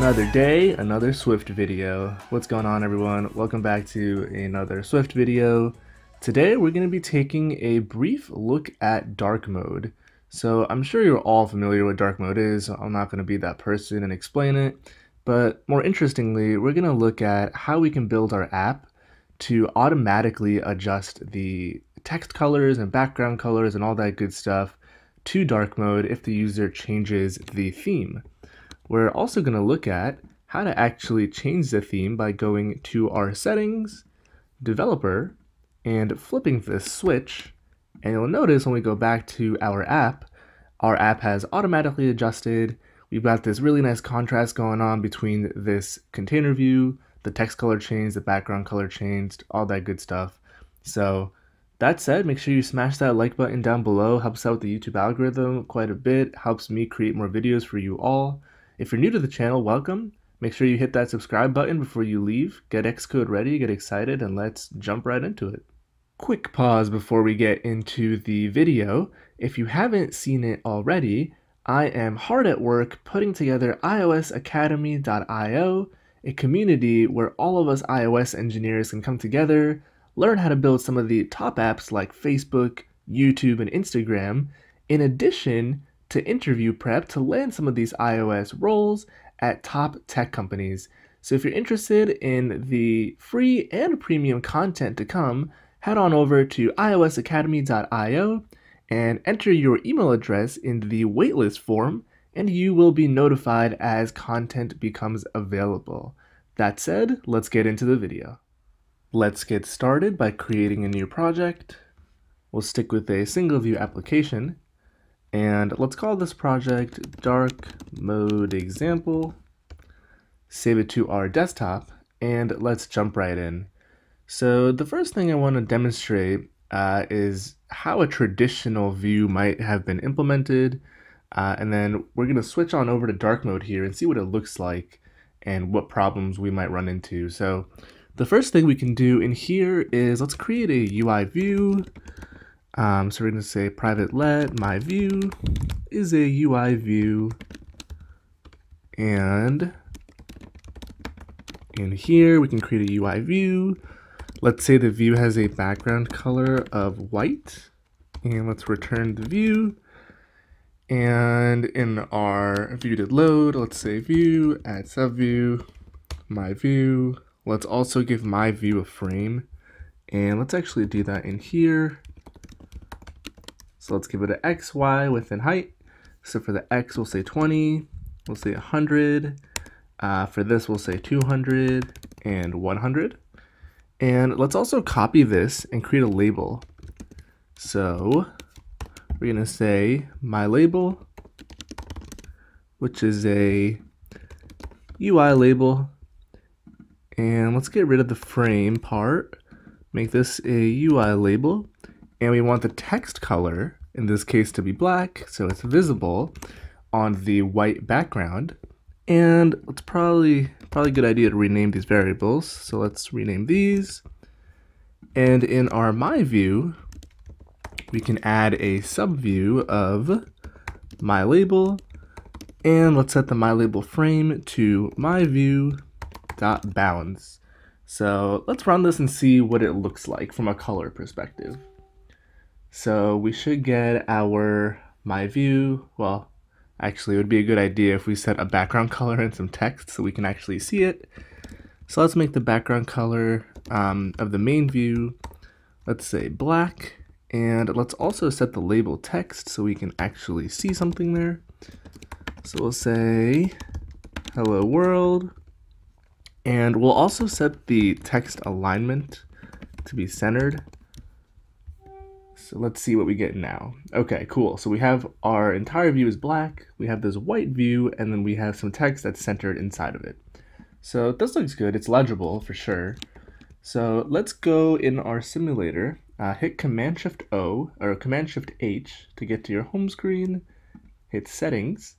Another day, another Swift video. What's going on everyone? Welcome back to another Swift video. Today we're going to be taking a brief look at dark mode. So I'm sure you're all familiar with dark mode is, I'm not going to be that person and explain it. But more interestingly, we're going to look at how we can build our app to automatically adjust the text colors and background colors and all that good stuff to dark mode if the user changes the theme. We're also going to look at how to actually change the theme by going to our settings, developer, and flipping this switch. And you'll notice when we go back to our app, our app has automatically adjusted. We've got this really nice contrast going on between this container view, the text color changed, the background color changed, all that good stuff. So that said, make sure you smash that like button down below. Helps out the YouTube algorithm quite a bit. Helps me create more videos for you all. If you're new to the channel, welcome. Make sure you hit that subscribe button before you leave. Get Xcode ready, get excited, and let's jump right into it. Quick pause before we get into the video. If you haven't seen it already, I am hard at work putting together iOSacademy.io, a community where all of us iOS engineers can come together, learn how to build some of the top apps like Facebook, YouTube, and Instagram, in addition to interview prep to land some of these iOS roles at top tech companies. So if you're interested in the free and premium content to come, head on over to iosacademy.io and enter your email address in the waitlist form and you will be notified as content becomes available. That said, let's get into the video. Let's get started by creating a new project. We'll stick with a single view application and let's call this project dark mode example. Save it to our desktop and let's jump right in. So the first thing I want to demonstrate uh, is how a traditional view might have been implemented. Uh, and then we're going to switch on over to dark mode here and see what it looks like and what problems we might run into. So the first thing we can do in here is let's create a UI view. Um, so we're going to say private let my view is a UI view. And in here we can create a UI view. Let's say the view has a background color of white. And let's return the view. And in our view did load, let's say view, add subview, my view. Let's also give my view a frame. And let's actually do that in here. So let's give it an x, y within height. So for the x, we'll say 20, we'll say 100. Uh, for this, we'll say 200 and 100. And let's also copy this and create a label. So we're to say my label, which is a UI label. And let's get rid of the frame part. Make this a UI label. And we want the text color in this case to be black, so it's visible on the white background. And it's probably probably a good idea to rename these variables. So let's rename these. And in our my view, we can add a subview of my label. And let's set the my label frame to my view dot bounds. So let's run this and see what it looks like from a color perspective. So we should get our my view. Well, actually it would be a good idea if we set a background color and some text so we can actually see it. So let's make the background color um, of the main view, let's say black. And let's also set the label text so we can actually see something there. So we'll say hello world. And we'll also set the text alignment to be centered. So let's see what we get now. Okay, cool. So we have our entire view is black, we have this white view, and then we have some text that's centered inside of it. So this looks good, it's legible for sure. So let's go in our simulator, uh, hit Command Shift O, or Command Shift H to get to your home screen, hit Settings,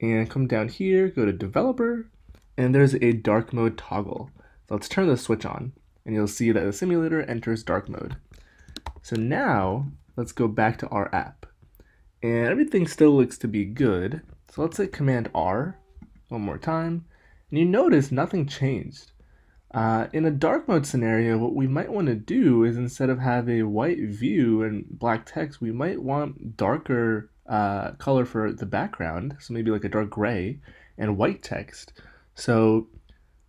and come down here, go to Developer, and there's a dark mode toggle. So let's turn the switch on, and you'll see that the simulator enters dark mode. So now let's go back to our app. And everything still looks to be good. So let's hit Command R one more time. And you notice nothing changed. Uh, in a dark mode scenario, what we might want to do is instead of have a white view and black text, we might want darker uh, color for the background, so maybe like a dark gray, and white text. So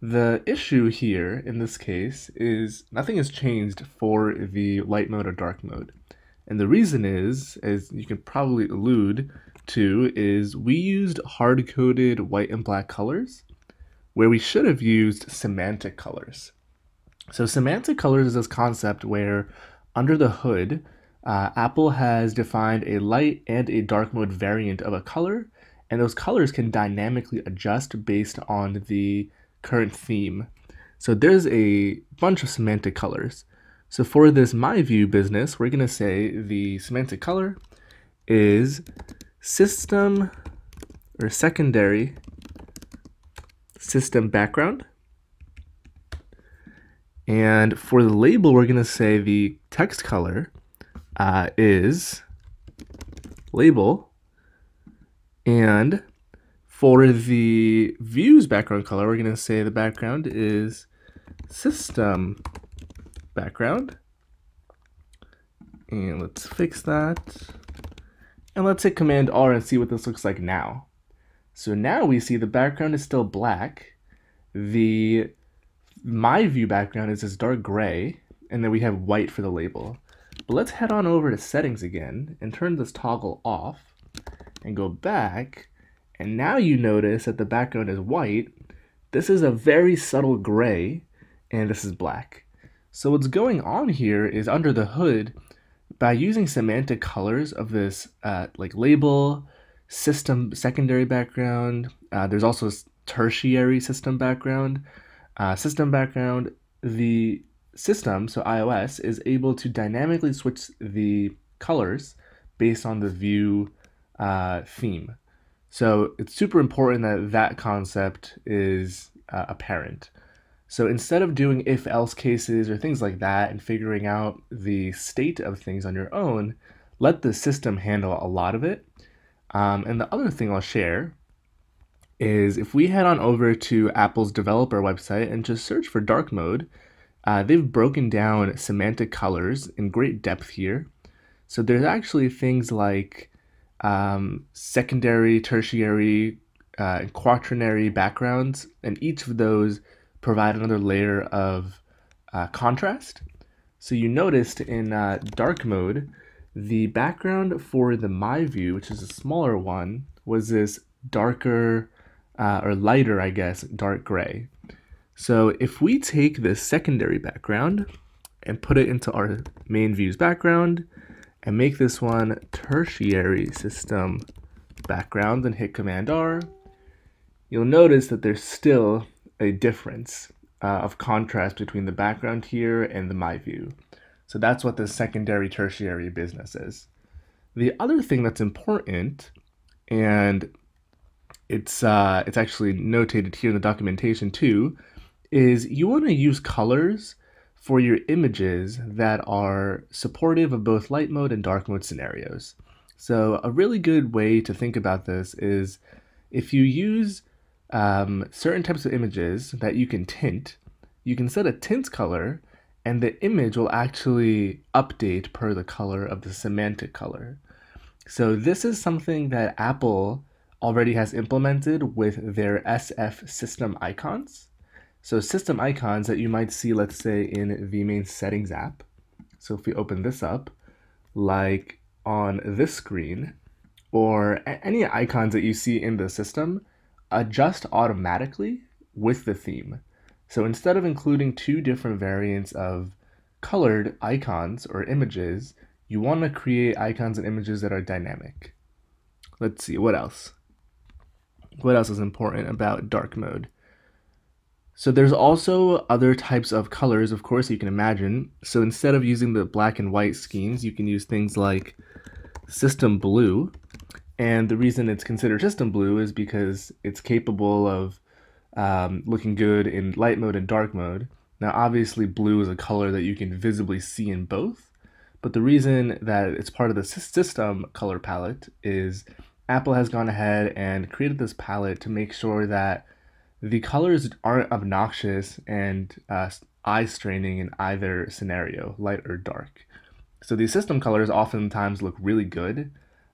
the issue here in this case is nothing has changed for the light mode or dark mode. And the reason is, as you can probably allude to, is we used hard-coded white and black colors where we should have used semantic colors. So semantic colors is this concept where under the hood, uh, Apple has defined a light and a dark mode variant of a color, and those colors can dynamically adjust based on the current theme. So there's a bunch of semantic colors. So for this My View business, we're going to say the semantic color is system or secondary system background. And for the label, we're going to say the text color uh, is label. And for the views background color, we're going to say the background is system background. And let's fix that. And let's hit Command R and see what this looks like now. So now we see the background is still black. The my view background is this dark gray, and then we have white for the label. But let's head on over to settings again and turn this toggle off and go back. And now you notice that the background is white. This is a very subtle gray, and this is black. So what's going on here is under the hood, by using semantic colors of this uh, like label, system secondary background. Uh, there's also tertiary system background. Uh, system background, the system, so iOS, is able to dynamically switch the colors based on the view uh, theme. So it's super important that that concept is uh, apparent. So instead of doing if else cases or things like that and figuring out the state of things on your own, let the system handle a lot of it um, and the other thing I'll share is if we head on over to Apple's developer website and just search for dark mode, uh, they've broken down semantic colors in great depth here. So there's actually things like um, secondary, tertiary, uh, quaternary backgrounds, and each of those provide another layer of uh, contrast. So you noticed in uh, dark mode, the background for the My View, which is a smaller one, was this darker uh, or lighter, I guess, dark gray. So if we take this secondary background and put it into our main view's background and make this one tertiary system background and hit Command R, you'll notice that there's still a difference uh, of contrast between the background here and the My View. So that's what the secondary tertiary business is. The other thing that's important, and it's uh, it's actually notated here in the documentation too, is you want to use colors for your images that are supportive of both light mode and dark mode scenarios. So a really good way to think about this is if you use um, certain types of images that you can tint, you can set a tint color and the image will actually update per the color of the semantic color. So this is something that Apple already has implemented with their SF system icons. So system icons that you might see, let's say in the main settings app. So if we open this up, like on this screen, or any icons that you see in the system, adjust automatically with the theme. So instead of including two different variants of colored icons or images, you want to create icons and images that are dynamic. Let's see, what else? What else is important about dark mode? So there's also other types of colors, of course, you can imagine. So instead of using the black and white schemes, you can use things like system blue. And the reason it's considered system blue is because it's capable of um, looking good in light mode and dark mode. Now, obviously, blue is a color that you can visibly see in both, but the reason that it's part of the system color palette is Apple has gone ahead and created this palette to make sure that the colors aren't obnoxious and uh, eye straining in either scenario, light or dark. So these system colors oftentimes look really good.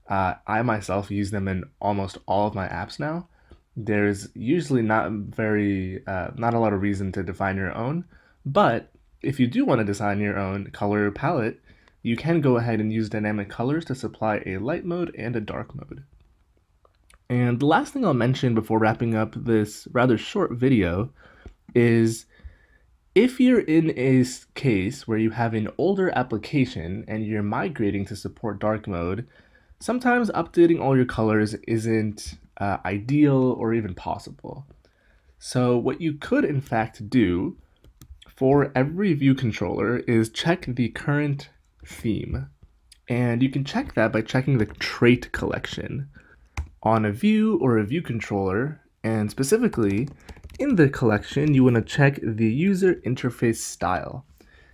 Uh, I myself use them in almost all of my apps now. There's usually not very, uh, not a lot of reason to define your own, but if you do want to design your own color palette, you can go ahead and use dynamic colors to supply a light mode and a dark mode. And the last thing I'll mention before wrapping up this rather short video is if you're in a case where you have an older application and you're migrating to support dark mode, sometimes updating all your colors isn't uh, ideal or even possible. So what you could in fact do for every view controller is check the current theme. And you can check that by checking the trait collection on a view or a view controller, and specifically in the collection, you want to check the user interface style.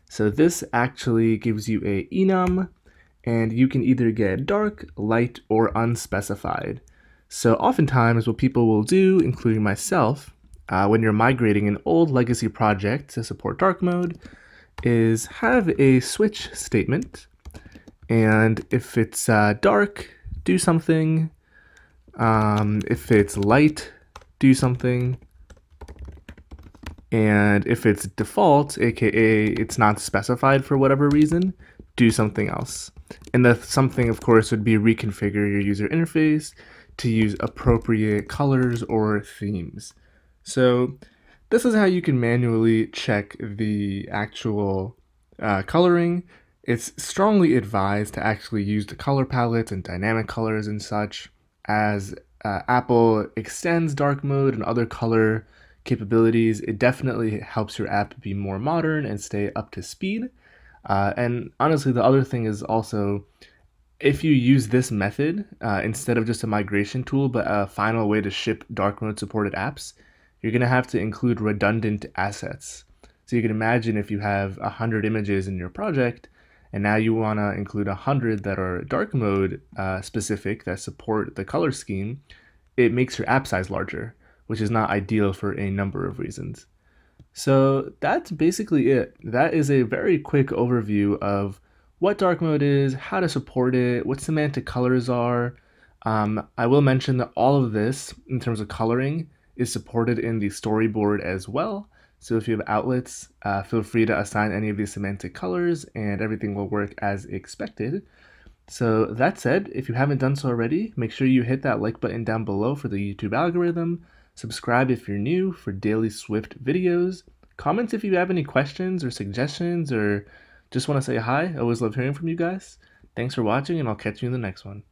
So this actually gives you a enum, and you can either get dark, light, or unspecified. So oftentimes what people will do, including myself, uh, when you're migrating an old legacy project to support dark mode, is have a switch statement. And if it's uh, dark, do something. Um, if it's light, do something. And if it's default, aka it's not specified for whatever reason, do something else. And the something, of course, would be reconfigure your user interface to use appropriate colors or themes. So this is how you can manually check the actual uh, coloring. It's strongly advised to actually use the color palettes and dynamic colors and such as uh, Apple extends dark mode and other color capabilities. It definitely helps your app be more modern and stay up to speed. Uh, and honestly, the other thing is also if you use this method uh, instead of just a migration tool, but a final way to ship dark mode supported apps, you're going to have to include redundant assets. So you can imagine if you have 100 images in your project, and now you want to include 100 that are dark mode uh, specific that support the color scheme, it makes your app size larger, which is not ideal for a number of reasons. So that's basically it. That is a very quick overview of what dark mode is, how to support it, what semantic colors are. Um, I will mention that all of this, in terms of coloring, is supported in the storyboard as well. So if you have outlets, uh, feel free to assign any of these semantic colors and everything will work as expected. So that said, if you haven't done so already, make sure you hit that like button down below for the YouTube algorithm, subscribe if you're new for daily Swift videos, comment if you have any questions or suggestions or just want to say hi. I always love hearing from you guys. Thanks for watching and I'll catch you in the next one.